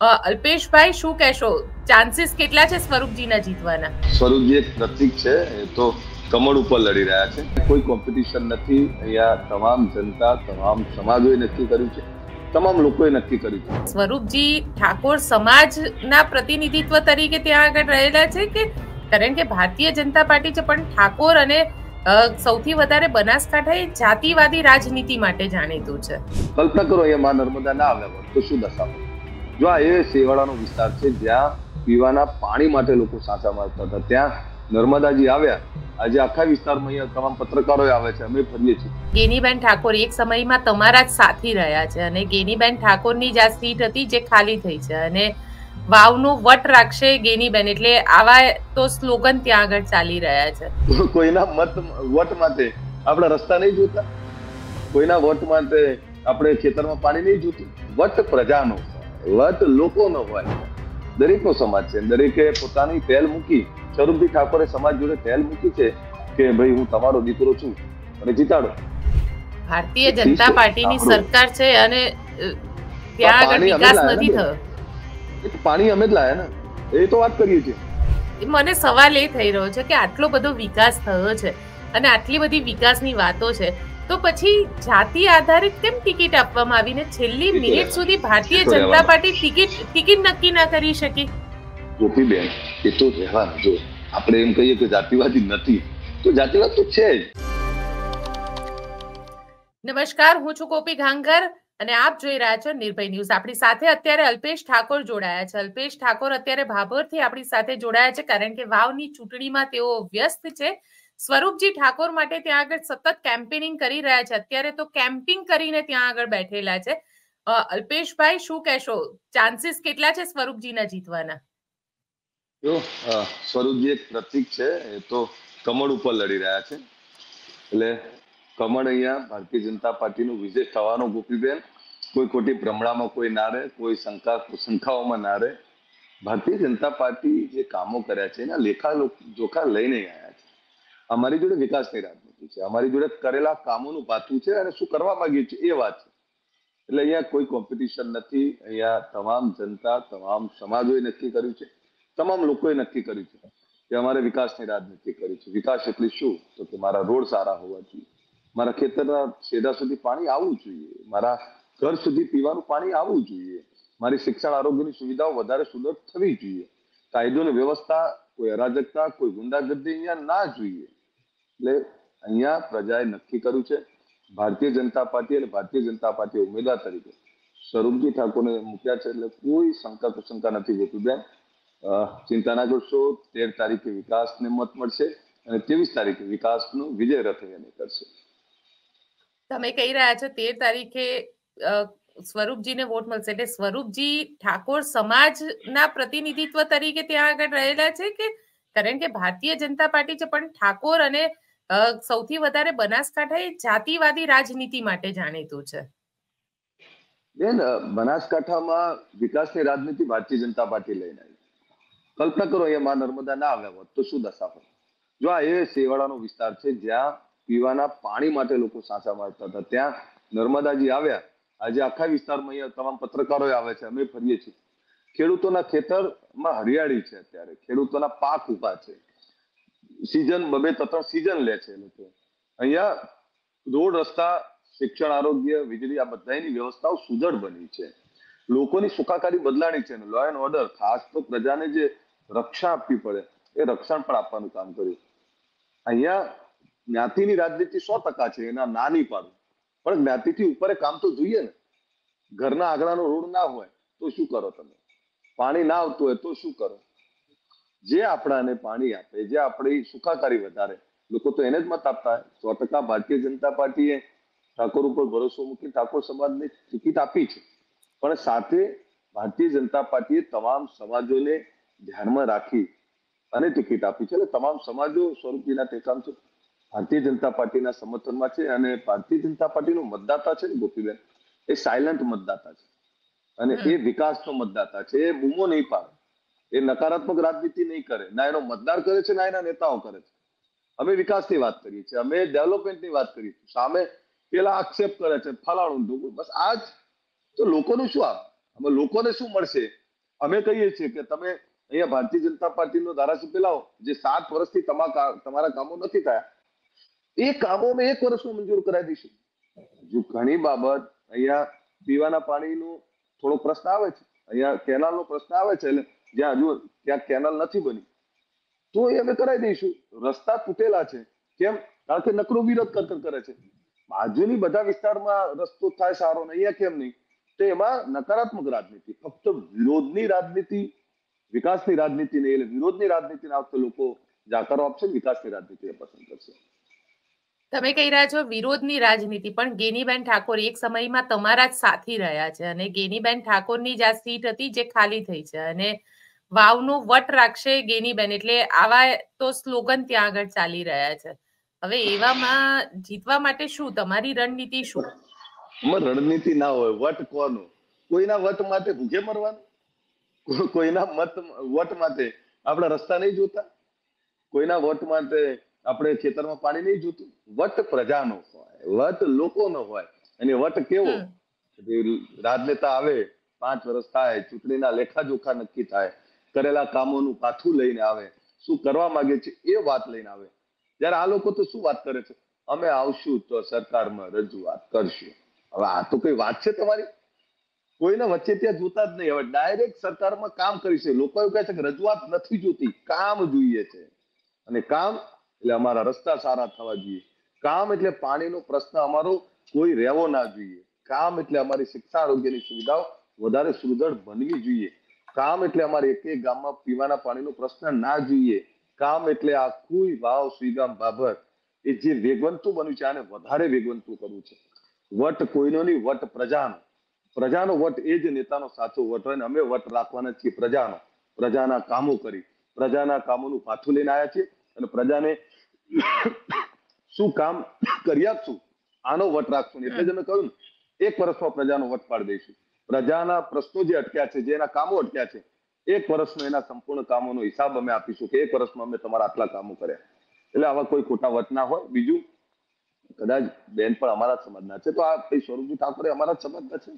અલ્પેશભાઈ શું કહેશો? ચાન્સીસ કેટલા છે સ્વરૂપજીના જીતવાના? સ્વરૂપજી એક પ્રતિક છે એ તો કમળ ઉપર લડી રહ્યા છે. કોઈ કોમ્પિટિશન નથી અહીંયા તમામ જનતા તમામ સમાજોએ નક્કી કર્યું છે. તમામ લોકોએ નક્કી કર્યું છે. સ્વરૂપજી ઠાકોર સમાજના પ્રતિનિધિત્વ તરીકે ત્યાં આગળ રહેલા છે કે કારણ કે ભારતીય જનતા પાર્ટી છે પણ ઠાકોર અને સૌથી વધારે બનાસકાંઠા એ જાતિવાદી રાજનીતિ માટે જાણીતું છે. કલ્પના કરો અહીંયા માં નર્મદા ના આવ્યા હોત તો શું દશા જો આ એ સેવાળાનો વિસ્તાર છે જ્યાં પીવાના પાણી માટે લોકો સાચા મારતા હતા. ત્યાં નર્મદાજી આવ્યા. આજે આખા વિસ્તારમાં અહીંયા તમામ પત્રકારો આવે છે. અમે ફરીએ છીએ. ગેનીબેન ઠાકોર એક સમયમાં તમારા જ સાથી રહ્યા છે અને ગેનીબેન ઠાકોરની જ આ સીટ હતી જે ખાલી થઈ છે અને વાવનું વટ રાખશે ગેનીબેન એટલે આવા તો સ્લોગન ત્યાં આગળ ચાલી રહ્યા છે. કોઈના મત વટ માટે આપણે રસ્તા નહીં જોતા? કોઈના વટ માટે આપણે ખેતરમાં પાણી નહીં જોતું? વટ પ્રજાનો વટ લોકોનો હોય. દરેકનો સમાજ છે. દરેકે પોતાની પહેલ મૂકી સ્વરૂપજી ઠાકોરે સમાજ જોડે પહેલ મૂકી છે કે ભાઈ હું તમારો દીકરો છું અને જીતાડો. ભારતીય જનતા પાર્ટીની સરકાર છે અને ત્યાં આગળ વિકાસ નથી થયો. પાણી અમે જ લાયા ને. એ તો વાત કરીએ છીએ. મને સવાલ એ થઈ રહ્યો છે કે આટલો બધો વિકાસ થયો છે અને આટલી બધી વિકાસની વાતો છે. તો પછી જાતિ આધારિત કેમ ટિકિટ આપવામાં આવીને છેલ્લી મિનિટ સુધી Bharatiya Janata party ticket ticket નક્કી ના કરી શકી? ગોપીબેન એ તો રહેવાનું જો આપણે એમ કહીએ કે જાતિવાદી નથી. તો જાતિવાદ તો છે જ. નમસ્કાર હું છું કોપી ઘાંગર અને આપ જોઈ રહ્યા છો નિર્ભય ન્યૂઝ. આપણી સાથે અત્યારે અલ્પેશ ઠાકોર જોડાયા છે. અલ્પેશ ઠાકોર અત્યારે ભાભોરથી આપણી સાથે જોડાયા છે કારણ કે વાવની ચૂંટણીમાં તેઓ વ્યસ્ત છે. સ્વરૂપજી ઠાકોર માટે ત્યાં આગળ સતત કેમ્પેનિંગ કરી રહ્યા છે. અત્યારે તો કેમ્પિંગ કરીને ત્યાં આગળ બેઠેલા છે. અલ્પેશભાઈ, શું કહેશો? ચાન્સીસ કેટલા છે સ્વરૂપજીના જીતવાના? જો સ્વરૂપજી એક પ્રતિક છે, એ તો કમળ ઉપર લડી રહ્યા છે. એટલે કમળ અહીંયા ભારતીય જનતા પાર્ટીનું વિજય થવાનો ગોપીબેન, કોઈ ખોટી ભ્રમણામાં કોઈ ના રહે, કોઈ શંકા, શંકાઓમાં ના રહે. ભારતીય જનતા પાર્ટી જે કામો કર્યા છે, એના લેખા જોખા લઈને આવ્યા અમારી જોડે વિકાસની રાજનીતિ છે. અમારી જોડે કરેલા કામોનું પાથું છે અને શું કરવા માંગીએ છીએ એ વાત છે. એટલે અહીંયા કોઈ કોમ્પિટિશન નથી. અહીંયા તમામ જનતા, તમામ સમાજોએ નક્કી કર્યું છે. તમામ લોકોએ નક્કી કર્યું છે કે અમારે વિકાસની રાજનીતિ કરી છે. વિકાસ એટલે શું? તો કે મારા રોડ સારા હોવા જોઈએ. મારા ખેતરના છેડા સુધી પાણી આવવું જોઈએ. મારા ઘર સુધી પીવાનું પાણી આવવું જોઈએ. મારી શિક્ષણ આરોગ્યની સુવિધાઓ વધારે સુલભ થવી જોઈએ. કાયદો વ્યવસ્થા કોઈ અરાજકતા, કોઈ ગુંડાગર્દી અહીંયા ના જોઈએ. એટલે અહીંયા પ્રજાએ નક્કી કર્યું છે, ભારતીય જનતા પાર્ટી અને ભારતીય જનતા પાર્ટી ઉમેદવાર તરીકે સ્વરૂપજી ઠાકોરને મૂક્યા છે, એટલે કોઈ શંકા કુશંકા નથી ગોપીબેન ચિંતા ના કરશો તેર તારીખે વિકાસને મત મળશે અને ત્રેવીસ તારીખે વિકાસનો વિજય રથ એને કરશે. તમે કહી રહ્યા છો તેર તારીખે સ્વરૂપજીને વોટ મળશે, એટલે સ્વરૂપજી ઠાકોર સમાજના પ્રતિનિધિત્વ તરીકે ત્યાં આગળ રહેલા છે કે, કારણ કે ભારતીય જનતા પાર્ટી છે, પણ ઠાકોર અને સૌથી વધારે બનાસકાંઠા એ જાતિવાદી રાજનીતિ માટે જાણીતું છે. બેન બનાસકાંઠામાં વિકાસની રાજનીતિ ભારતીય જનતા પાર્ટી લઈને આવી. કલ્પના કરો એ માં નર્મદા ના આવ્યા હોત તો શું દશા હોત જો આ એ શેવાળાનો વિસ્તાર છે જ્યાં પીવાના પાણી માટે લોકો સાચા મારતા હતા, ત્યાં નર્મદાજી આવ્યા. આજે આખા વિસ્તારમાં અહીંયા તમામ પત્રકારો આવે છે, અમે ફરીએ છીએ. ખેડૂતોના ખેતરમાં હરિયાળી છે અત્યારે. ખેડૂતોના પાક ઊભા છે. સીઝન બબે ત્રણ સિઝન લે છે લોકો. અહીંયા રોડ, રસ્તા, શિક્ષણ, આરોગ્ય, વીજળી, આ બધાની વ્યવસ્થાઓ સુદૃઢ બની છે. લોકોની સુખાકારી બદલાણી છે લો એન્ડ ઓર્ડર ખાસ તો પ્રજાને જે રક્ષા આપવી પડે, એ રક્ષણ પણ આપવાનું કામ કર્યું. અહીંયા જ્ઞાતિની રાજનીતિ સો ટકા છે, એના ના નહીં પાડું પણ જ્ઞાતિથી ઉપર કામ તો જોઈએ ને. ઘરના આંગણાનો રોડ ના હોય તો શું કરો તમે? પાણી ના આવતું હોય તો શું કરો? જે આપણાને પાણી આપે જે આપણી સુખાકારી વધારે લોકો તો એને જ મત આપતા સો ટકા ભારતીય જનતા પાર્ટીએ ઠાકોર ઉપર ભરોસો મૂકી ઠાકોર સમાજને ટિકિટ આપી છે. પણ સાથે ભારતીય જનતા પાર્ટીએ તમામ સમાજોને ધ્યાનમાં રાખી અને ટિકિટ આપી છે. એટલે તમામ સમાજો સ્વરૂપજીના ટેકામ છે. ભારતીય જનતા પાર્ટીના સમર્થનમાં છે અને ભારતીય જનતા પાર્ટીનો મતદાતા છે ને ગોપીબેન? એ સાયલન્ટ મતદાતા છે. અને એ વિકાસનો મતદાતા છે. એ બૂમો નહીં પાડે. એ નકારાત્મક રાજનીતિ નહીં કરે. ના એનો મતદાર કરે છે, ના એના નેતાઓ કરે છે. અમે વિકાસની વાત કરીએ છીએ, અમે ડેવલપમેન્ટની વાત કરીએ છીએ. સામે પેલા આક્ષેપ કરે છે, ફલાણું ઢોકળું. બસ આ જ તો લોકોનું શું આ? અમે લોકોને શું મળશે? અમે કહીએ છીએ કે તમે અહીંયા ભારતીય જનતા પાર્ટીનો ધારાસભ્ય લાવો, જે સાત વર્ષથી તમારા તમારા કામો નથી થયા, એ કામો અમે એક વર્ષમાં મંજૂર કરાવી દઈશું. જો ઘણી બાબત અહીંયા પીવાના પાણીનો થોડો પ્રશ્ન આવે છે. અહીંયા કેનાલનો પ્રશ્ન આવે છે, એટલે જ્યાં હજુ ત્યાં કેનાલ નથી બની. તો એ અમે કરાવી દઈશું. રસ્તા તૂટેલા છે. કેમ? કારણ કે નકરો વિરોધ કરકર કરે છે. બાજુની બધા વિસ્તારમાં રસ્તો થાય સારો ને અહીંયા કેમ નહીં? તો એમાં નકારાત્મક રાજનીતિ, ફક્ત વિરોધની રાજનીતિ, વિકાસની રાજનીતિ નહીં, એટલે વિરોધની રાજનીતિને આ લોકો જાકારો આપશે વિકાસની રાજનીતિ પસંદ કરશે. તમે કહી રહ્યા છો વિરોધની રાજનીતિ, પણ ગેનીબેન ઠાકોર એક સમયમાં તમારા જ સાથી રહ્યા છે અને ગેનીબેન ઠાકોરની જ આ સીટ હતી જે ખાલી થઈ છે અને વાવનું વટ રાખશે ગેનીબેન એટલે આવા તો સ્લોગન ત્યાં આગળ ચાલી રહ્યા છે. હવે એવામાં જીતવા માટે શું? તમારી રણનીતિ શું? રણનીતિ ના હોય. વટ કોનું? કોઈના વટ માટે ભૂખે મરવાનું? કોઈના મત વટ માટે આપણે રસ્તા નહીં જોતા? કોઈના વટ માટે આપણે ખેતરમાં પાણી નહીં જોતું? વટ પ્રજાનો હોય વટ લોકોનો હોય. અને વટ કેવો? રાજનેતા આવે પાંચ વર્ષ થાય ચૂંટણીના લેખાજોખા નક્કી થાય. કરેલા કામોનું પાછું લઈને આવે, શું કરવા માંગે છે એ વાત લઈને આવે. જ્યારે આ લોકો તો શું વાત કરે છે? અમે આવશું તો સરકારમાં રજૂઆત કરશું. હવે આ તો કઈ વાત છે તમારી? કોઈને વચ્ચે ત્યાં જોતા જ નહીં. હવે ડાયરેક્ટ સરકારમાં કામ કરી છે. લોકો એવું કહે છે કે રજૂઆત નથી જોતી. કામ જોઈએ છે. અને કામ એટલે અમારા રસ્તા સારા થવા જોઈએ. કામ એટલે પાણીનો પ્રશ્ન અમારો કોઈ રહેવો ના જોઈએ. કામ એટલે અમારી શિક્ષા આરોગ્યની સુવિધાઓ વધારે સુદૃઢ બનવી જોઈએ. કામ એટલે અમારે એક એક ગામમાં પીવાના પાણીનો પ્રશ્ન ના જોઈએ. કામ એટલે આખું વાવ સુઈગામ બાબર એ જે વેગવંતું બન્યું છે આને વધારે વેગવંતું કરવું છે. વટ કોઈનો નહીં વટ પ્રજાનો. પ્રજાનો વટ એ જ નેતાનો સાચો વટ હોય ને અમે વટ રાખવાના છીએ પ્રજાનો. પ્રજાના કામો કરી. પ્રજાના કામોનું પાછું લઈને આવ્યા છીએ અને પ્રજાને શું કામ કરી આપશું? આનો વટ રાખશું. એટલે જ અમે કહ્યું એક વર્ષમાં પ્રજાનો વટ પાડી દઈશું. પ્રજાના પ્રશ્નો જે અટક્યા છે જેના કામો અટક્યા છે, એક વર્ષનો એના સંપૂર્ણ કામોનો હિસાબ અમે આપીશું કે એક વર્ષમાં અમે તમારા આટલા કામો કર્યા. એટલે આવા કોઈ ખોટા વટ ના હોય. બીજું, કદાચ બેન પણ અમારા સમાજના છે, તો આ સ્વરૂપજી ઠાકોરે અમારા સમાજના છે.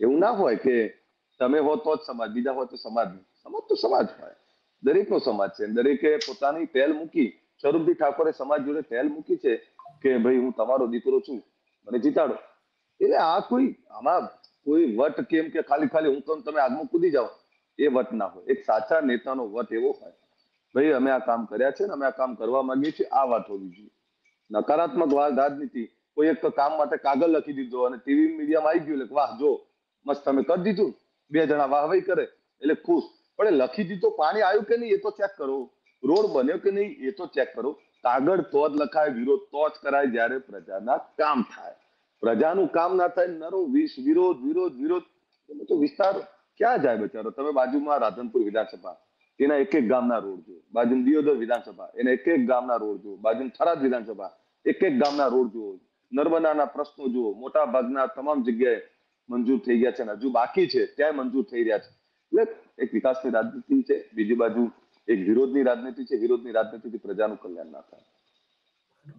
એવું ના હોય કે તમે હો તો જ સમાજ, બીજા હોય તો સમાજ નહીં. સમાજ તો સમાજ હોય. દરેકનો સમાજ છે. દરેકે પોતાની પહેલ મૂકી, સ્વરૂપજી ઠાકોરે સમાજ જોડે પહેલ મૂકી છે કે ભાઈ હું તમારો દીકરો છું. મને જીતાડો. એટલે આ કોઈ આમાં કોઈ વટ કેમ કે ખાલી ખાલી હું કહું તમે આગમાં કૂદી જાઓ. એ વટ ના હોય. એક સાચા નેતાનો વટ એવો હોય. ભાઈ, અમે આ કામ કર્યા છે ને અમે આ કામ કરવા માંગીએ છીએ, આ વાત હોવી જોઈએ. નકારાત્મક રાજનીતિ, કોઈ એક કામ માટે કાગળ લખી દીધો અને ટીવી મીડિયામાં આવી ગયું એટલે વાહ, જો, મસ્ત તમે કરી દીધું. બે જણા વાહવાઈ કરે. એટલે ખુશ. પણ લખી દીધો, પાણી આવ્યું કે નહીં એ તો ચેક કરો. રોડ બન્યો કે નહીં એ તો ચેક કરો. કાગળ તો જ લખાય, વિરોધ તો જ કરાય જ્યારે પ્રજાના કામ થાય. પ્રજાનું કામ ના થાય, નરો વિશ વિરોધ વિરોધ વિરોધ. તો વિસ્તાર ક્યાં જાય બચારો? તમે બાજુમાં રાધનપુર વિધાનસભા એના એક એક ગામના રોડ જો બાજુ દિયોદર વિધાનસભા, એના એક એક ગામના રોડ જો બાજુ થરાદ વિધાનસભા એક એક ગામના રોડ જુઓ. નર્મદાના પ્રશ્નો જુઓ. મોટા ભાગના તમામ જગ્યાએ મંજૂર થઈ ગયા છે હજુ બાકી છે, ત્યાં મંજૂર થઈ રહ્યા છે. એટલે એક વિકાસની રાજનીતિ છે, બીજી બાજુ એક વિરોધની રાજનીતિ છે. વિરોધની રાજનીતિથી પ્રજાનું કલ્યાણ ના થાય.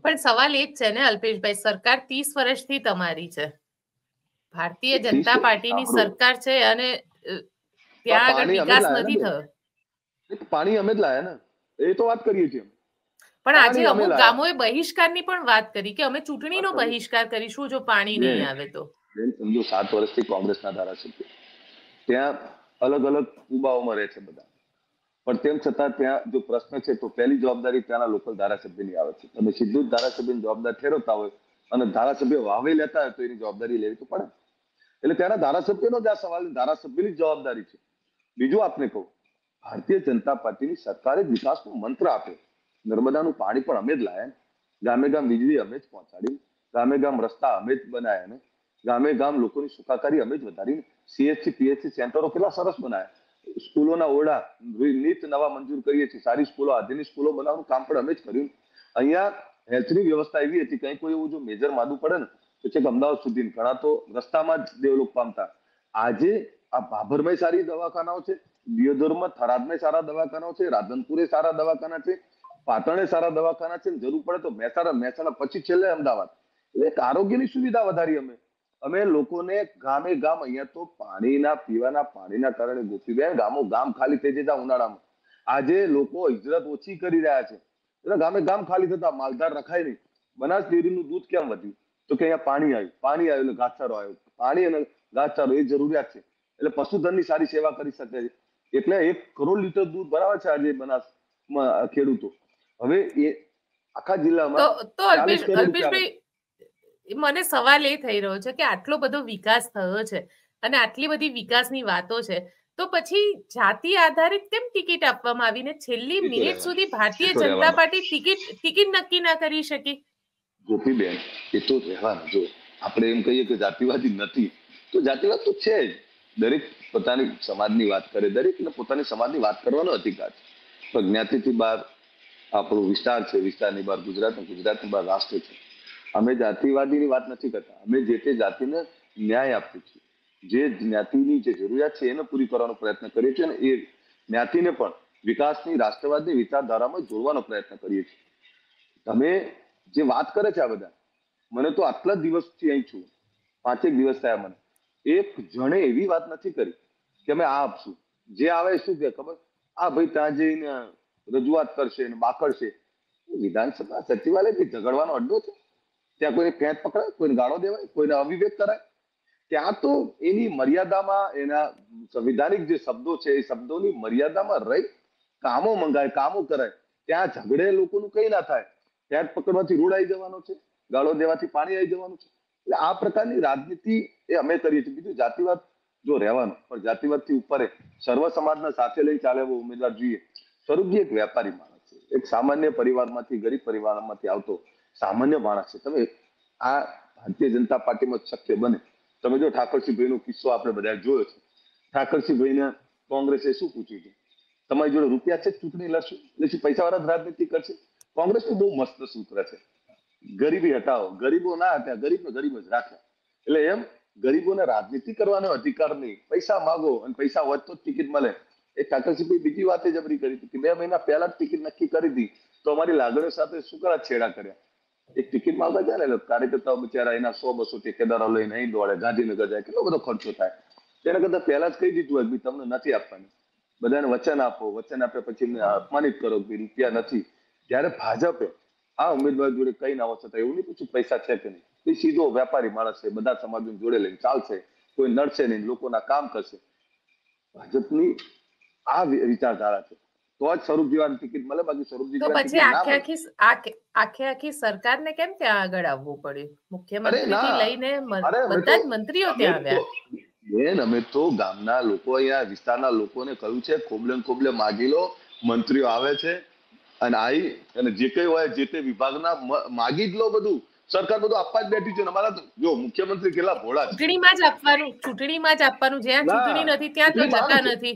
પણ સવાલ એ જ છે ને અલ્પેશભાઈ સરકાર ત્રીસ વર્ષથી તમારી છે. ભારતીય જનતા પાર્ટીની સરકાર છે અને ત્યાં આગળ વિકાસ નથી થયો. પાણી અમે જ લાયા ને. એ તો વાત કરીએ છીએ. પણ આજે અમુક ગામોએ બહિષ્કારની પણ વાત કરી કે અમે ચૂંટણીનો બહિષ્કાર કરીશું જો પાણી નહીં આવે તો. સમજો સાત વર્ષથી કોંગ્રેસના ધારાસભ્ય. ત્યાં અલગ અલગ કુબાઓમાં રહે છે બધા. પણ તેમ છતાં ત્યાં જો પ્રશ્ન છે, તો પહેલી જવાબદારી ત્યાંના લોકલ ધારાસભ્યની આવે છે. તમે સીધું જ ધારાસભ્યની જવાબદાર ઠેરવતા હોય અને ધારાસભ્ય વાવે લેતા હોય તો એની જવાબદારી લેવી તો પડે. એટલે ત્યાંના ધારાસભ્યનો જ આ સવાલ, ધારાસભ્યની જવાબદારી છે. બીજું આપને કહું, ભારતીય જનતા પાર્ટીની સરકારે વિકાસનો મંત્ર આપ્યો. નર્મદાનું પાણી પણ અમે જ લાયા ગામે ગામ વીજળી અમે જ પહોંચાડી ગામે ગામ રસ્તા અમે જ બનાવ્યા ને. ગામે ગામ લોકોની સુખાકારી અમે જ વધારીને સીએચસી પીએચસી સેન્ટરો કેટલા સરસ બનાવ્યા સ્કૂલોના ઓરડા નિત નવા મંજૂર કરીએ છીએ, સારી સ્કૂલો, આધુનિક સ્કૂલો બનાવવાનું કામ પણ અમે જ કર્યું. અહીંયા હેલ્થની વ્યવસ્થા એવી હતી, કંઈ કોઈ એવું જો મેજર માદું પડે ને, તો છેક અમદાવાદ સુધી ઘણા તો રસ્તામાં જ ડેવલપ પામતા. આજે આ ભાભરમાં સારી દવાખાનાઓ છે, દિયોદરમાં થરાદમાં સારા દવાખાનાઓ છે, રાધનપુરે સારા દવાખાના છે, પાટણે સારા દવાખાના છે જરૂર પડે તો મહેસાણા મહેસાણા, પછી છેલ્લે અમદાવાદ. એટલે આરોગ્યની સુવિધા વધારી અમે. અમે લોકોને ગામે ગામ અહીંયા તો પાણીના પીવાના પાણીના કારણે ગોપીબેન ગામો ગામ ખાલી થઈ જતા ઉનાળામાં. આજે લોકો હિજરત ઓછી કરી રહ્યા છે. એટલે ગામે ગામ ખાલી થતા માલધાર રખાય નહીં. બનાસ ડેરીનું દૂધ કેમ વધ્યું? તો કે અહીંયા પાણી આવ્યું. પાણી આવ્યું એટલે ઘાસચારો આવ્યો. પાણી અને ઘાસચારો એ જરૂરિયાત છે. એટલે પશુધનની સારી સેવા કરી શકે છે. એટલે એક કરોડ લીટર દૂધ બરાબર છે આજે બનાસ ખેડૂતો. હવે એ આખા જિલ્લામાં ચાલીસ કરોડ મને સવાલ એ થઈ રહ્યો છે કે આટલો બધો વિકાસ થયો છે અને આટલી બધી વિકાસની વાતો છે તો પછી જાતિ આધારિત કેમ ટિકિટ આપવામાં આવી ને છેલ્લી મિનિટ સુધી Bharatiya Janata party ticket ticket નક્કી ના કરી શકી? ગોપીબેન એ તો રહેવાનું. જો આપણે એમ કહીએ કે જાતિવાદી નથી તો જાતિવાદ તો છે જ. દરેક પોતાની સમાજની વાત કરે દરેકને પોતાની સમાજની વાત કરવાનો અધિકાર છે. પણ જ્ઞાતિથી બહાર આપણો વિસ્તાર છે વિસ્તારની બહાર ગુજરાત ગુજરાતની બહાર રાષ્ટ્ર છે. અમે જાતિવાદીની વાત નથી કરતા. અમે જે તે જાતિને ન્યાય આપીએ છીએ. જે જ્ઞાતિની જે જરૂરિયાત છે એને પૂરી કરવાનો પ્રયત્ન કરીએ છીએ અને એ જ્ઞાતિને પણ વિકાસની, રાષ્ટ્રવાદની વિચારધારામાં જોડવાનો પ્રયત્ન કરીએ છીએ. તમે જે વાત કરે છે આ બધા, મને તો આટલા દિવસથી અહીં છું. પાંચેક દિવસ થયા મને. એક જણે એવી વાત નથી કરી કે અમે આ આપશું. જે આવે શું કે ખબર? આ ભાઈ ત્યાં જઈને રજૂઆત કરશે ને બાકડશે. વિધાનસભા સચિવાલયથી ઝઘડવાનો અડ્ડો છે. ત્યાં કોઈને ફેંત પકડાય, કોઈને ગાળો દેવાય, કોઈને અવિવેક કરાય. ત્યાં તો એની મર્યાદામાં એના સંવિધાનિક જે શબ્દો છે, એ શબ્દોની મર્યાદામાં રહી, કામો મંગાય, કામો કરાય. ત્યાં ઝઘડે લોકોનું કઈ ના થાય. ફેંત પકડવાથી રૂડ આવી જવાનો છે, ગાળો દેવાથી પાણી આવી જવાનું છે. એટલે આ પ્રકારની રાજનીતિ એ અમે કરીએ છીએ. બીજું જાતિવાદ જો રહેવાનું, પણ જાતિવાદથી ઉપર સર્વ સમાજના સાથે લઈ ચાલે એવો ઉમેદવાર જોઈએ. સ્વરૂપજી એક વેપારી માણસ છે. એક સામાન્ય પરિવારમાંથી, ગરીબ પરિવારમાંથી આવતો સામાન્ય માણસ છે. તમે આ ભારતીય જનતા પાર્ટીમાં શક્ય બને. તમે જો ઠાકરસિંહભાઈનો કિસ્સો આપણે બધા જોયો છે. ઠાકરસિંહભાઈને કોંગ્રેસે શું પૂછ્યું છે? તમારી જોડે રૂપિયા છે ચૂંટણી લડશું? એટલે પૈસાવાળા જ રાજનીતિ કરશે? કોંગ્રેસનું બહુ મસ્ત સૂત્ર છે. ગરીબી હટાવો. ગરીબો ના હતા ગરીબ ને ગરીબ જ રાખે એટલે એમ, ગરીબોને રાજનીતિ કરવાનો અધિકાર નહીં. પૈસા માગો અને પૈસા હોય તો ટિકિટ મળે. એ ઠાકરસિંહભાઈ બીજી વાત જબરી કરી હતી કે બે મહિના પહેલા જ ટિકિટ નક્કી કરી હતી તો અમારી લાગણીઓ સાથે શું કરા છેડા કર્યા? એક ટિકિટ માંગવા જાય ને કાર્યકર્તાઓ બિચારા એના સો બસો ઠેકેદારો લઈને અહીં દોડે, ગાંધીનગર જાય, કેટલો બધો ખર્ચો થાય. તેના કરતા પહેલા જ કહી દીધું હોય તમને નથી આપવાની. બધાને વચન આપો, વચન આપ્યા પછી અપમાનિત કરો કે રૂપિયા નથી. ત્યારે ભાજપે આ ઉમેદવાર જોડે કઈ ના છતાં એવું નહીં પૂછ્યું પૈસા છે કે નહીં. એ સીધો વેપારી માણસ છે, બધા સમાજો જોડે લઈને ચાલશે, કોઈ નડશે નહીં, લોકોના કામ કરશે. ભાજપની આ વિચારધારા છે. તો જ સ્વરૂપ જીવાની ટિકિટ મળે બાકી સ્વરૂપ તો પછી આખે આખી આખે આખી સરકારને કેમ ત્યાં આગળ આવવું પડ્યું? મુખ્યમંત્રી લઈને બધા જ મંત્રીઓ ત્યાં આવ્યા. બેન અમે તો ગામના લોકો અહીંયા વિસ્તારના લોકોને કહ્યું છે ખોબલે ખોબલે માગી લો મંત્રીઓ આવે છે અને આવી અને જે કઈ હોય જે તે વિભાગના માગી જ લો બધું. સરકાર બધું આપવા જ બેઠી છે અમારા જો મુખ્યમંત્રી કેટલા ભોળા ચૂંટણીમાં જ આપવાનું ચૂંટણીમાં જ આપવાનું. જ્યાં ચૂંટણી નથી ત્યાં તો જતા નથી.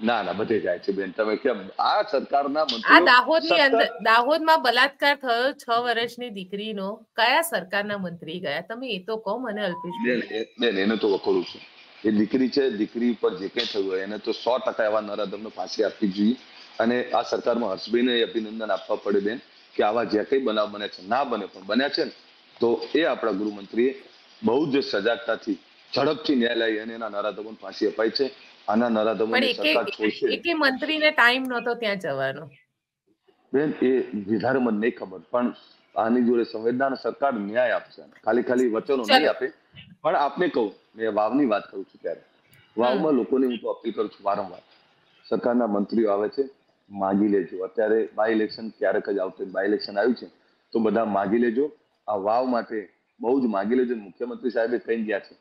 ના ના બધે જાય છે બેન. તમે કેમ? આ સરકારના આ દાહોદની અંદર દાહોદમાં બલાત્કાર થયો છ વર્ષની દીકરીનો. કયા સરકારના મંત્રી ગયા? તમે એ તો કહો મને અલ્પેશ બેન એને તો વખોડું છું. એ દીકરી છે દીકરી ઉપર જે કઈ થયું હોય એને તો સો ટકા એવા નરાધમને ફાંસી આપવી જોઈએ. અને આ સરકારમાં હર્ષભાઈને અભિનંદન આપવા પડે બેન કે આવા જે કઈ બનાવ બને છે ના બને પણ બન્યા છે ને તો એ આપણા ગૃહમંત્રીએ બહુ જ સજાગતાથી ઝડપથી ન્યાયાલય અને એના નરાધમોને ફાંસી અપાય છે. આના નરાધમોને સરકાર છોડશે. એકે મંત્રીને ટાઈમ નહોતો ત્યાં જવાનો. બેન એ વિધારે મને નહીં ખબર પણ આની જોડે સંવેદના સરકાર ન્યાય આપશે ખાલી ખાલી વચનો નહીં આપે. પણ આપને કહું મેં વાવની વાત કરું છું ત્યારે. વાવમાં લોકોને હું તો અપીલ કરું છું વારંવાર. સરકારના મંત્રીઓ આવે છે માગી લેજો. અત્યારે બાય ઇલેક્શન ક્યારેક જ આવતું બાય ઇલેક્શન આવ્યું છે તો બધા માગી લેજો. આ વાવ માટે બહુ જ માગી લેજો. મુખ્યમંત્રી સાહેબે કહી ગયા છે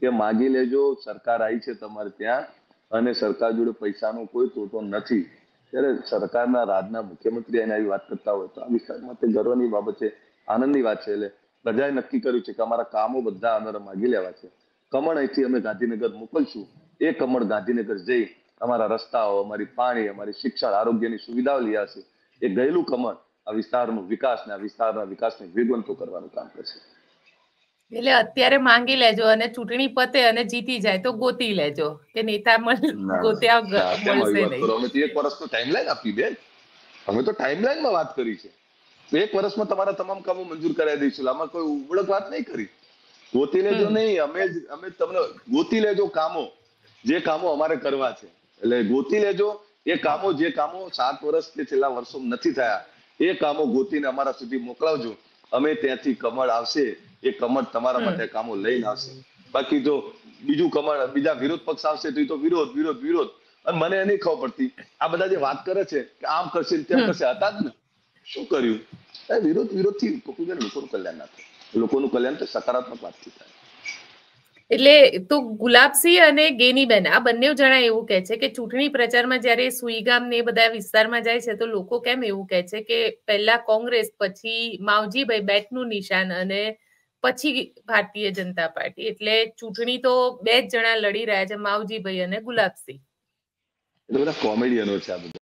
કે માગી લેજો, સરકાર આવી છે તમારે ત્યાં અને સરકાર જોડે પૈસાનો કોઈ તોટો નથી. ત્યારે સરકારના રાજના મુખ્યમંત્રી એને આવી વાત કરતા હોય તો આ વિસ્તાર માટે ગર્વની બાબત છે, આનંદની વાત છે. એટલે પ્રજાએ નક્કી કર્યું છે કે અમારા કામો બધા અમારે માગી લેવા છે. કમળ અહીંથી અમે ગાંધીનગર મોકલશું. એ કમળ ગાંધીનગર જઈ અમારા રસ્તાઓ, અમારી પાણી, અમારી શિક્ષણ, આરોગ્યની સુવિધાઓ લઈ આવશે. એ ગયેલું કમળ આ વિસ્તારનું વિકાસ ને આ વિસ્તારના વિકાસને વેગવંતો કરવાનું કામ કરશે. એટલે અત્યારે માંગી લેજો અને ચૂંટણી પતે અને જીતી જાય તો ગોતી લેજો. કે નેતા ગોત્યા મળશે નહીં. અમે તો એક વર્ષનો ટાઈમલાઈન આપી બેન. અમે તો ટાઈમલાઈનમાં વાત કરી છે. એક વર્ષમાં તમારા તમામ કામો મંજૂર કરાવી દઈશું. આમાં કોઈ ઉબળક વાત નહીં કરી. ગોતી લેજો નહીં. અમે જ અમે તમને ગોતી લેજો કામો. જે કામો અમારે કરવા છે. એટલે ગોતી લેજો. એ કામો જે કામો સાત વર્ષ કે છેલ્લા વર્ષો નથી થયા એ કામો ગોતીને અમારા સુધી મોકલાવજો. અમે ત્યાંથી કમળ આવશે. એ કમળ તમારા માટે કામો લઈને આવશે. બાકી જો બીજું કમળ બીજા વિરોધ પક્ષ આવશે તો એ તો વિરોધ વિરોધ વિરોધ. અને મને નહીં ખબર પડતી. આ બધા જે વાત કરે છે કે આમ કરશે તેમ કરશે હતા જ ને. શું કર્યું? એ વિરોધ વિરોધથી કોકુજન લોકોનું કલ્યાણ ના થાય. લોકોનું કલ્યાણ તો સકારાત્મક વાતથી થાય. એટલે તો ગુલાબસિંહ અને ગેનીબેન આ બંને જણા એવું કહે છે કે ચૂંટણી પ્રચારમાં જ્યારે સુઈગામ ને બધા વિસ્તારમાં જાય છે તો લોકો કેમ એવું કહે છે કે પહેલા કોંગ્રેસ પછી માવજીભાઈ બેટનું નિશાન અને પછી ભારતીય જનતા પાર્ટી. એટલે ચૂંટણી તો બે જ જણા લડી રહ્યા છે માવજીભાઈ અને ગુલાબસિંહ. એટલે બધા કોમેડિયનો છે આ બધા.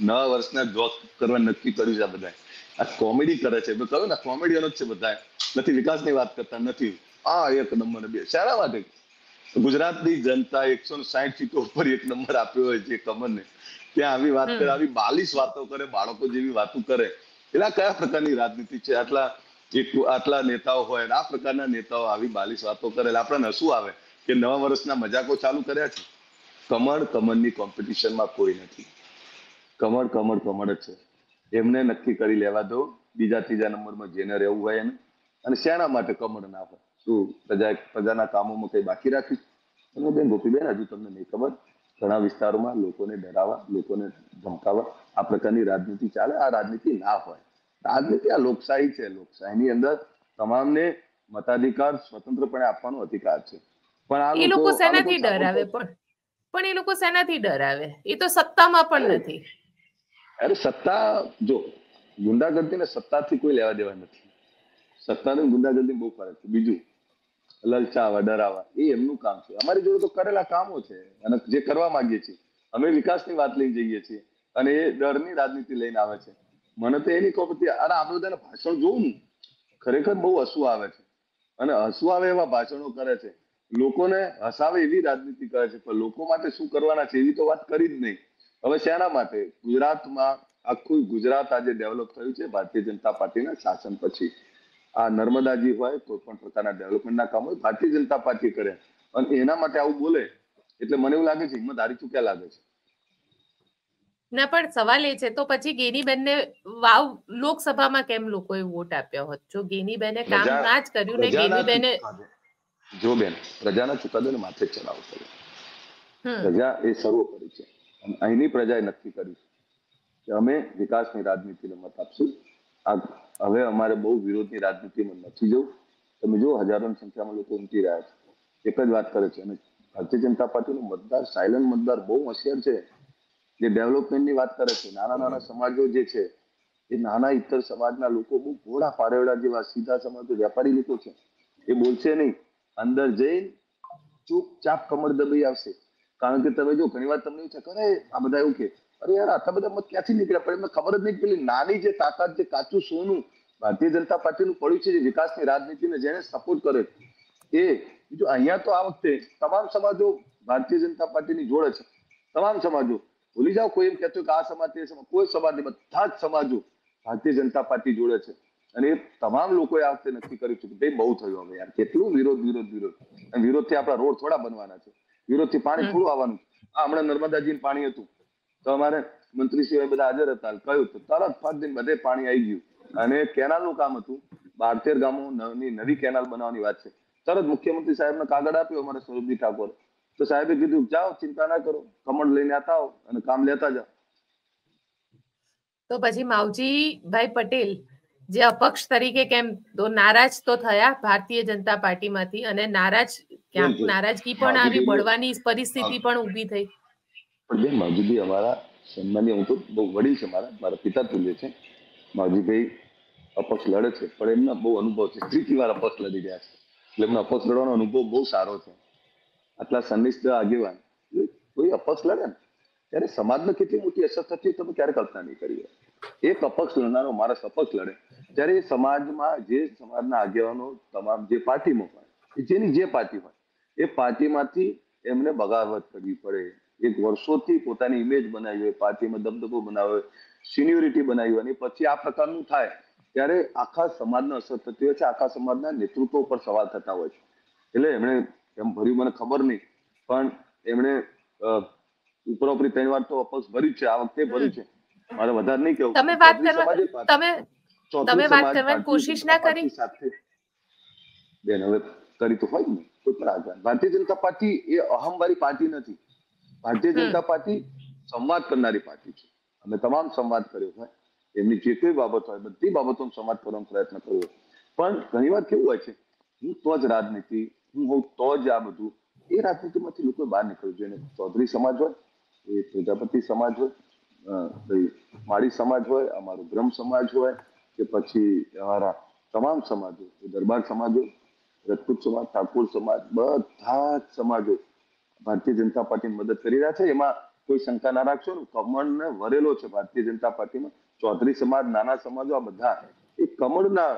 નવા વર્ષના જોક કરવા નક્કી કર્યું છે આ બધા આ કોમેડી કરે છે. મેં કહ્યું ને કોમેડિયનો જ છે બધા નથી વિકાસની વાત કરતા નથી. આ એક નંબર બે. શાના માટે. ગુજરાતની જનતા એકસો સાઠ સીટો ઉપર એક નંબર આપ્યો હોય છે કમરને ત્યાં આવી વાત કરે આવી બાલીસ વાતો કરે બાળકો જેવી વાતો કરે. એટલે કયા પ્રકારની રાજનીતિ છે? આટલા એક આટલા નેતાઓ હોય આ પ્રકારના નેતાઓ આવી બાલીસ વાતો કરે એટલે આપણને શું આવે? કે નવા વર્ષના મજાકો ચાલુ કર્યા છે? કમળ કમળની કોમ્પિટિશનમાં કોઈ નથી. કમળ કમળ કમળ જ છે. એમને નક્કી કરી લેવા દો. બીજા ત્રીજા નંબરમાં જેને રહેવું હોય એને. અને શેના માટે કમળ ના હોય? શું પ્રજા પ્રજાના કામોમાં કંઈ બાકી રાખ્યું અને બેન ગોપીબેન, હજુ તમને નહીં ખબર. ઘણા વિસ્તારોમાં લોકોને ડરાવવા, લોકોને ધમકાવવા આ પ્રકારની રાજનીતિ ચાલે. આ રાજનીતિ ના હોય. રાજનીતિ આ લોકશાહી છે. લોકશાહીની અંદર તમામને મતાધિકાર સ્વતંત્રપણે આપવાનો અધિકાર છે. પણ આ એ લોકો સેનાથી ડરાવે પણ પણ એ લોકો સેનાથી ડરાવે. એ તો સત્તામાં પણ નથી. અરે સત્તા જો ગુંડાગર્દી ને સત્તાથી કોઈ લેવા દેવા નથી. સત્તા ને ગુંડાગર્દી બહુ ફરક છે. બીજું લલચાવા ડરાવા એ એમનું કામ છે. અમારી જોડે તો કરેલા કામો છે અને જે કરવા માંગીએ છીએ. અમે વિકાસની વાત લઈ જઈએ છીએ અને એ ડરની રાજનીતિ લઈને આવે છે. મને તો એની પડતી અરે આપણે બધાને ભાષણ જોવું ને, ખરેખર બહુ હસવું આવે છે. અને હસવું આવે એવા ભાષણો કરે છે. લોકોને હસાવે એવી રાજનીતિ કરે છે, પણ લોકો માટે શું કરવાના છે એવી તો વાત કરી જ નહીં. હવે શેના માટે? ગુજરાતમાં આખું ગુજરાત આજે ડેવલપ થયું છે, ભારતીય જનતા પાર્ટીના શાસન પછી. આ નર્મદાજી હોય, કોઈ પણ પ્રકારના ડેવલપમેન્ટના કામ હોય, ભારતીય જનતા પાર્ટી કરે. અને એના માટે આવું બોલે, એટલે મને એવું લાગે છે, હિંમત હારી ચૂક્યા લાગે છે. ના પણ સવાલ એ છે તો પછી ગેનીબેનને વાવ લોકસભામાં કેમ લોકોએ વોટ આપ્યો હોત? જો ગેનીબેને કામ ના જ કર્યું ને ગેનીબેને જો બેન પ્રજાના ચુકાદાને માથે પડે. પ્રજા એ સર્વોપરી છે. અહીંની પ્રજાએ નક્કી કર્યું કે અમે વિકાસની રાજનીતિને મત આપશું. હવે અમારે બહુ વિરોધની રાજનીતિમાં નથી જવું. તમે જો હજારોની સંખ્યામાં લોકો ઉમટી રહ્યા છે. એક જ વાત કરે છે અને ભારતીય જનતા પાર્ટીનું મતદાર સાયલન્ટ મતદાર બહુ હોશિયાર છે. જે ડેવલપમેન્ટની વાત કરે છે નાના નાના સમાજો જે છે એ નાના ઇતર સમાજના લોકો બહુ ઘોડા પારેવડા જેવા સીધા સમાજ વેપારી લોકો છે. એ બોલશે નહીં. અંદર જઈને ચૂપચાપ કમર દબાઈ આવશે. કારણ કે તમે જો ઘણી વાર તમને એવું છે અરે આ બધા એવું કે અરે યાર આટલા બધા મત ક્યાંથી નીકળ્યા? પણ એમને ખબર જ નહીં પેલી નાની જે તાકાત જે કાચું સોનું ભારતીય જનતા પાર્ટીનું પડ્યું છે જે વિકાસની રાજનીતિને જેને સપોર્ટ કરે એ બીજું અહીંયા તો આ વખતે તમામ સમાજો ભારતીય જનતા પાર્ટીની જોડે છે. તમામ સમાજો ભૂલી જાઓ, કોઈ એમ કહેતું કે આ સમાજ તે સમાજ, કોઈ સમાજ નહીં, બધા જ સમાજો ભારતીય જનતા પાર્ટી જોડે છે. અને તમામ લોકોએ આ વખતે નક્કી કર્યું છે કે ભાઈ બહુ થયું હવે યાર, કેટલું વિરોધ વિરોધ વિરોધ. અને વિરોધથી આપણા રોડ થોડા બનવાના છે. વિરોધથી પાણી થોડું આવવાનું આ હમણાં નર્મદાજીનું પાણી હતું. તો અમારે મંત્રી સિવાય બધા હાજર હતા કહ્યું તો તરત પાંચ દિન બધે પાણી આવી ગયું. અને કેનાલનું કામ હતું. બારતેર ગામો નવી કેનાલ બનાવવાની વાત છે. તરત મુખ્યમંત્રી સાહેબને કાગળ આપ્યો અમારે સ્વરૂપજી ઠાકોર. તો સાહેબે કીધું જાઓ ચિંતા ના કરો. કમળ લઈને આતા આવો અને કામ લેતા જાઓ. તો પછી માવજીભાઈ પટેલ જે અપક્ષ તરીકે કેમ તો નારાજ તો થયા ભારતીય જનતા પાર્ટીમાંથી અને નારાજ ક્યાંક નારાજગી પણ આવી બળવાની પરિસ્થિતિ પણ ઊભી થઈ. પણ બેન માવજીભાઈ અમારા સન્માનીય હું તો બહુ વડીલ છે મારા મારા પિતા તુલ્ય છે. માવજીભાઈ અપક્ષ લડે છે પણ એમના બહુ અનુભવ છે. ત્રીજી વાર અપક્ષ લડી રહ્યા છે. એટલે એમનો અપક્ષ લડવાનો અનુભવ બહુ સારો છે. આટલા સન્નિષ્ઠ આગેવાન. કોઈ અપક્ષ લડે ને, ત્યારે સમાજને કેટલી મોટી અસર થતી તમે ક્યારે કલ્પના નહીં કરી એક અપક્ષ લડનારો માણસ અપક્ષ લડે, ત્યારે એ સમાજમાં જે સમાજના આગેવાનો, તમામ જે પાર્ટીમાં હોય જેની જે પાર્ટી હોય, એ પાર્ટીમાંથી એમને બગાવત કરવી પડે. એક વર્ષોથી પોતાની ઇમેજ બનાવી હોય, પાર્ટીમાં દબદબો બનાવ્યો સિન્યોરિટી બનાવી હોય, અને પછી આ પ્રકારનું થાય, ત્યારે આખા સમાજને અસર થતી હોય છે, આખા સમાજના નેતૃત્વ ઉપર સવાલ થતા હોય છે. એટલે એમણે એમ ભર્યું મને ખબર નહીં. પણ એમણે ઉપરોપરી ત્રણ વાર તો અપક્ષ ભર્યું છે. આ વખતે ભર્યું છે. મારે વધારે નહીં કેવું તમે વાત કરવા તમે તમે વાત કરવાની કોશિશ ના કરી? બેન હવે કરી તો હોય ને. કોઈ પણ આધાર ભારતીય જનતા પાર્ટી એ અહમવારી પાર્ટી નથી. ભારતીય જનતા પાર્ટી સંવાદ કરનારી પાર્ટી છે. અમે તમામ સંવાદ કર્યો હોય. એમની જે કોઈ બાબત હોય બધી બાબતોનો સંવાદ કરવાનો પ્રયત્ન કર્યો પણ ઘણી વાર કેવું હોય છે હું તો જ રાજનીતિ હું હોઉં તો જ આ બધું એ રાજનીતિમાંથી લોકો બહાર નીકળવું જોઈએ ચૌધરી સમાજ હોય, એ પ્રજાપતિ સમાજ હોય માળી સમાજ હોય, અમારો બ્રહ્મ સમાજ હોય, કે પછી અમારા તમામ સમાજો દરબાર સમાજો, રજપૂત સમાજ, ઠાકોર સમાજ, બધા જ સમાજો ભારતીય જનતા પાર્ટીની મદદ કરી રહ્યા છે. એમાં કોઈ શંકા ના રાખશો ને કમળને વરેલો છે ભારતીય જનતા પાર્ટીમાં. ચૌધરી સમાજ, નાના સમાજો, આ બધા એ કમળના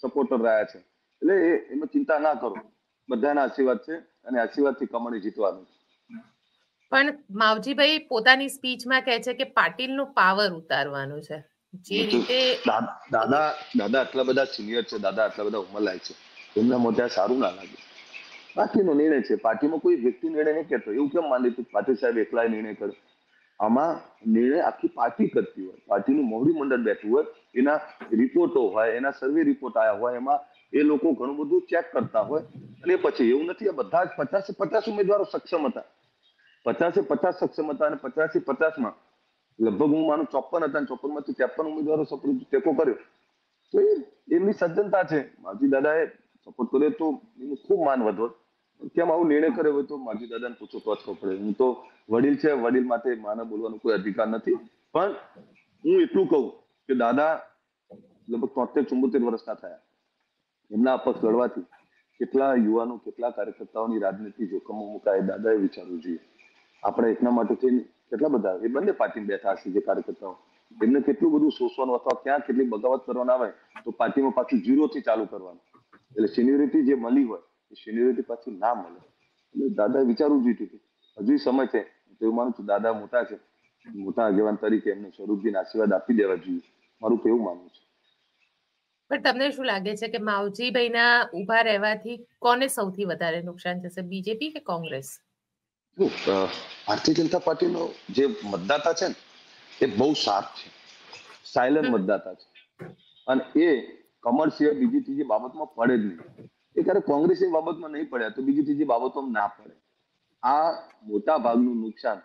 સપોર્ટર રહ્યા છે. એટલે એમાં ચિંતા ના કરો. બધાના આશીર્વાદ છે અને આશીર્વાદથી કમળ જીતવાનું પણ માવજીભાઈ પોતાની સ્પીચમાં કહે છે કે પાટીલનો પાવર ઉતારવાનું છે. જે રીતે દાદા દાદા આટલા બધા સિનિયર છે દાદા આટલા બધા ઉંમર છે. એમના મોઢે સારું ના લાગે. પાર્ટીનો નિર્ણય છે. પાર્ટીમાં કોઈ વ્યક્તિ નિર્ણય નહીં કહેતો એવું કેમ માની લીધું પાટીલ સાહેબ એકલા નિર્ણય કરે? આમાં નિર્ણય આખી પાર્ટી કરતી હોય. પાર્ટીનું મોવડી મંડળ બેઠું હોય એના રિપોર્ટો હોય એના સર્વે રિપોર્ટ આવ્યા હોય એમાં એ લોકો ઘણું બધું ચેક કરતા હોય. અને પછી એવું નથી બધા જ પચાસે પચાસ ઉમેદવારો સક્ષમ હતા. પચાસે પચાસ સક્ષમ હતા અને પચાસે પચાસમાં લગભગ હું માનું ચોપન હતા અને ચોપનમાંથી ત્રેપન ઉમેદવારો ટેકો કર્યો. તો એ એમની સજ્જનતા છે. માજી દાદાએ સપોર્ટ કર્યો તો એનું ખૂબ માન વધો કેમ આવું નિર્ણય કર્યો હોય તો માજી દાદાને પૂછો તો જ પડે. હું તો વડીલ છે, વડીલ માટે માને બોલવાનો કોઈ અધિકાર નથી. પણ હું એટલું કહું કે દાદા લગભગ તોતેર, ચુંબોતેર વર્ષના થયા. એમના અપક્ષ લડવાથી કેટલા યુવાનો, કેટલા કાર્યકર્તાઓની રાજનીતિ જોખમમાં મુકાય દાદાએ વિચારવું જોઈએ. આપણે એટલા માટે થઈને કેટલા બધા, એ બંને પાર્ટી બેઠા હશે જે કાર્યકર્તાઓ. એમને કેટલું બધું શોષવાનું અથવા ક્યાં કેટલી બગાવત કરવાના આવે, તો પાર્ટીમાં પાછું થી ચાલુ કરવાનું. એટલે સિનિયોરિટી જે મળી હોય, એ સિનિયોરિટી પાછી ના મળે. એટલે દાદા વિચારવું જોઈએ કે હજુ સમય છે તો એવું માનું છું દાદા મોટા છે. મોટા આગેવાન તરીકે એમને સ્વરૂપજીને આશીર્વાદ આપી દેવા જોઈએ. મારું કેવું માનવું છે. પણ તમને શું લાગે છે કે માવજીભાઈના ઊભા રહેવાથી કોને સૌથી વધારે નુકસાન થશે બીજેપી કે કોંગ્રેસ? ભારતીય જનતા પાર્ટીનો જે મતદાતા છે ને એ બહુ શાર્પ છે. સાયલન્ટ મતદાતા છે. અને એ કમળ સિવાય બીજી ત્રીજી બાબતમાં પડે જ નહીં. એ ક્યારે કોંગ્રેસની બાબતમાં નહીં પડ્યા તો બીજી ત્રીજી બાબતોમાં ના પડે. આ મોટા ભાગનું નુકસાન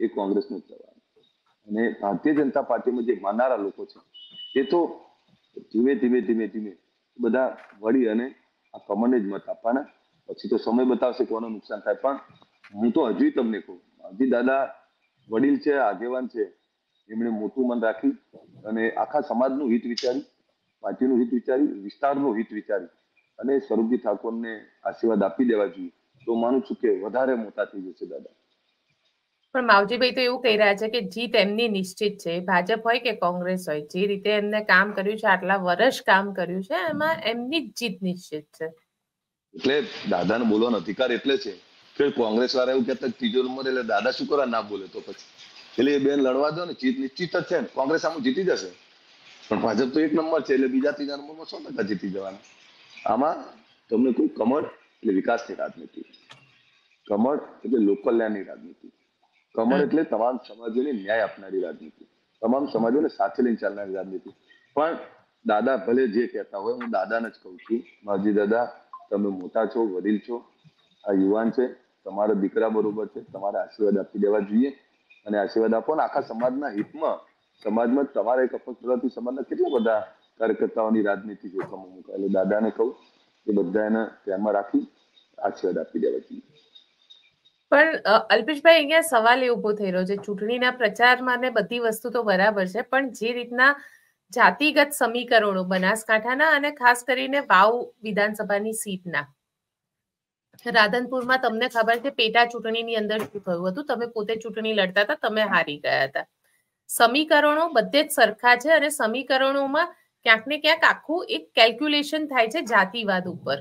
એ કોંગ્રેસનું થવાનું. અને ભારતીય જનતા પાર્ટીમાં જે માનનારા લોકો છે એ તો ધીમે ધીમે ધીમે ધીમે બધા વળી અને આ કમળને જ મત આપવાના. પછી તો સમય બતાવશે કોનું નુકસાન થાય. પણ હું તો હજુ તમને કહું હજી દાદા વડીલ છે, આગેવાન છે, એમણે મોટું મન રાખી અને આખા સમાજનું હિત વિચારી પાર્ટીનું હિત વિચારી વિસ્તારનું હિત વિચારી અને સ્વરૂપજી ઠાકોરને આશીર્વાદ આપી દેવા જોઈએ. તો માનું છું કે વધારે મોટા થઈ જશે દાદા. પણ માવજીભાઈ તો એવું કહી રહ્યા છે કે જીત એમની નિશ્ચિત છે. ભાજપ હોય કે કોંગ્રેસ હોય, જે રીતે એમને કામ કર્યું છે, આટલા વર્ષ કામ કર્યું છે, એમાં એમની જીત નિશ્ચિત છે. એટલે દાદાને બોલવાનો અધિકાર એટલે છે કે કોંગ્રેસ વાળા એવું કહેતા ત્રીજો નંબર એટલે દાદા શું કરવા ના બોલે તો પછી. એટલે એ બેન લડવા દો ને, જીત નિશ્ચિત જ છે કોંગ્રેસ આમ જીતી જશે. પણ ભાજપ તો એક નંબર છે એટલે બીજા ત્રીજા નંબરમાં સો ટકા જીતી જવાના. આમાં તમને કોઈ કમળ એટલે વિકાસની રાજનીતિ. કમળ એટલે લોકલ્યાણની રાજનીતિ. કમળ એટલે તમામ સમાજોને ન્યાય આપનારી રાજનીતિ. તમામ સમાજોને સાથે લઈને ચાલનારી રાજનીતિ. પણ દાદા ભલે જે કહેતા હોય હું દાદાને જ કહું છું માજી દાદા તમે મોટા છો વડીલ છો આ યુવાન છે તમારા દીકરા બરોબર છે તમારે આશીર્વાદ આપી દેવા જોઈએ અને આશીર્વાદ આપો ને આખા સમાજના હિતમાં સમાજમાં તમારા એક અપક્ષ સમાજના કેટલા બધા કાર્યકર્તાઓની રાજનીતિ જોખમો મૂકાય એટલે દાદાને કહું કે બધા એને ધ્યાનમાં રાખી આશીર્વાદ આપી દેવા જોઈએ. પણ અલ્પેશભાઈ, અહીંયા સવાલ એ ઊભો થઈ રહ્યો છે. ચૂંટણીના પ્રચારમાં ને બધી વસ્તુ તો બરાબર છે, પણ જે રીતના જાતિગત સમીકરણો, બનાસકાંઠાના અને ખાસ કરીને વાવ વિધાનસભાની સીટના. રાધનપુરમાં તમને ખબર છે, પેટા ચૂંટણીની અંદર શું થયું હતું? તમે પોતે ચૂંટણી લડતા હતા, તમે હારી ગયા હતા. સમીકરણો બધે જ સરખા છે અને સમીકરણોમાં ક્યાંક ને ક્યાંક આખું એક કેલ્ક્યુલેશન થાય છે જાતિવાદ ઉપર.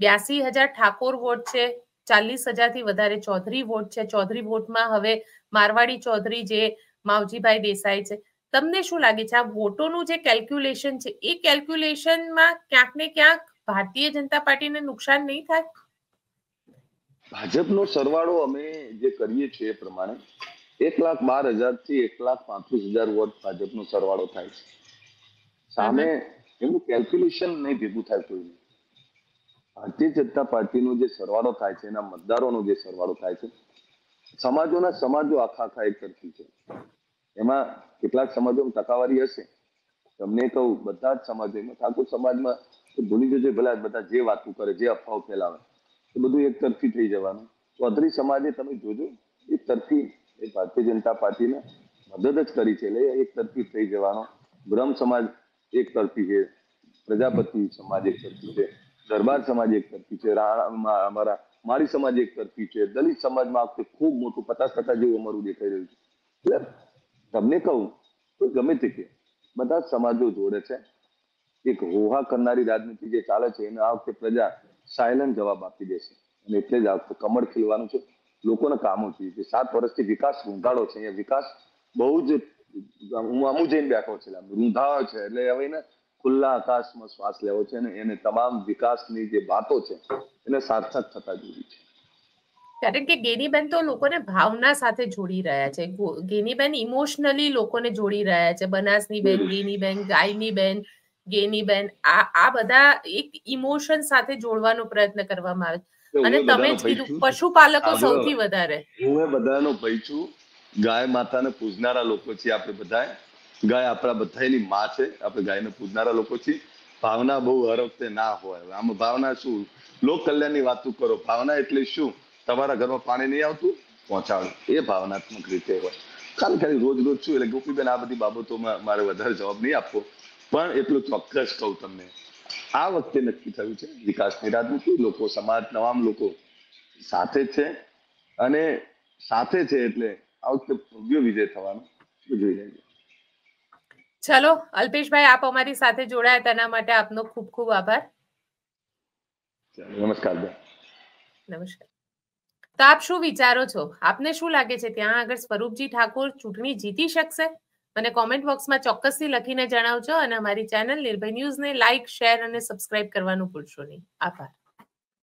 બ્યાસી હજાર ઠાકોર વોટ છે ચાલીસ હજારથી વધારે ચૌધરી વોટ છે. ચૌધરી વોટમાં હવે મારવાડી ચૌધરી જે માવજીભાઈ દેસાઈ છે. તમને શું લાગે છે? આ વોટોનું જે કેલ્ક્યુલેશન છે એ કેલ્ક્યુલેશનમાં ક્યાંક ને ક્યાંક ભારતીય જનતા પાર્ટીને નુકસાન નહીં થાય? ભાજપનો સરવાળો અમે જે કરીએ છીએ એ પ્રમાણે એક લાખ બાર હજારથી એક લાખ પાંત્રીસ હજાર વોટ ભાજપનો સરવાળો થાય છે. સામે એનું કેલ્ક્યુલેશન નહીં ભેગું થાય કોઈને. ભારતીય જનતા પાર્ટીનો જે સરવાળો થાય છે, એના મતદારોનો જે સરવાળો થાય છે, સમાજોના સમાજો આખા આખા એક તરફી છે. એમાં કેટલાક સમાજોમાં ટકાવારી હશે. તમને કહું, બધા જ સમાજો ઠાકોર સમાજમાં ભૂલી જજો ભલા બધા જે વાતો કરે, જે અફવાઓ ફેલાવે, એ બધું એક તરફી થઈ જવાનું. ચૌધરી સમાજે તમે જોજો એક તરફી એ ભારતીય જનતા પાર્ટીને મદદ જ કરી છે, એટલે એક તરફી થઈ જવાનો. બ્રહ્મ સમાજ એક તરફી છે, પ્રજાપતિ સમાજ એક તરફી છે. દરબાર સમાજ એક તરફી છે અમારા મારી સમાજ એક તરફી છે, દલિત સમાજમાં આ ખૂબ મોટું પચાસ ટકા જેવું અમારું દેખાઈ રહ્યું છે. એટલે તમને કહું, તો ગમે તે કે બધા સમાજો જોડે છે. એક હોહા કરનારી રાજનીતિ જે ચાલે છે, એને આ વખતે પ્રજા સાયલન્ટ જવાબ આપી દેશે અને એટલે જ આ વખતે કમળ ખીલવાનું છે. લોકોને કામો છે. સાત વર્ષથી વિકાસ રૂંધાડો છે. અહીંયા વિકાસ બહુ જ, હું આમ જઈને બેઠો છે. રૂંધાયો છે. એટલે હવે ને ખુલ્લા આકાશમાં શ્વાસ લેવો છે અને એને તમામ વિકાસની જે વાતો છે એને સાર્થક થતા જોવી છે. કારણ કે ગેનીબેન તો લોકોને ભાવના સાથે જોડી રહ્યા છે. ગેનીબેન ઇમોશનલી લોકોને જોડી રહ્યા છે. બનાસની બેન ગેનીબેન ગાયની બેન ગેનીબેન આ આ બધા એક ઇમોશન સાથે જોડવાનો પ્રયત્ન કરવામાં આવે છે. અને તમે જ કીધું પશુપાલકો સૌથી વધારે. હું બધાનો ભય છું ગાય માતાને પૂજનારા લોકો છીએ આપણે બધા ગાય આપણા બધાની માં છે. આપણે ગાયને પૂજનારા લોકો છીએ. ભાવના બહુ હર વખતે ના હોય. આમ ભાવના શું? લોક કલ્યાણની વાતો કરો. ભાવના એટલે શું? તમારા ઘરમાં પાણી નહીં આવતું? પહોંચાડું. એ ભાવનાત્મક રીતે હોય. ખાલી ખાલી રોજ રોજ શું? એટલે ગોપીબેન, આ બધી બાબતોમાં મારે વધારે જવાબ નહીં આપવો. પણ એટલું ચોક્કસ કહું તમને. આ વખતે નક્કી થયું છે વિકાસની રાજનીતિ લોકો સમાજ, તમામ લોકો સાથે છે. અને સાથે છે એટલે આ વખતે ભવ્ય વિજય થવાનો. જોઈ લેજો ચલો અલ્પેશભાઈ આપ અમારી સાથે જોડાયા તેના માટે આપનો ખૂબ ખૂબ આભાર. નમસ્કાર નમસ્કાર. તો આપ શું વિચારો છો? આપને શું લાગે છે? ત્યાં આગળ સ્વરૂપજી ઠાકોર ચૂંટણી જીતી શકશે? મને કોમેન્ટ બોક્સમાં ચોક્કસથી લખીને જણાવજો અને અમારી ચેનલ નિર્ભય ન્યૂઝને લાઇક શેર અને સબસ્ક્રાઇબ કરવાનું ભૂલશો નહીં. આભાર.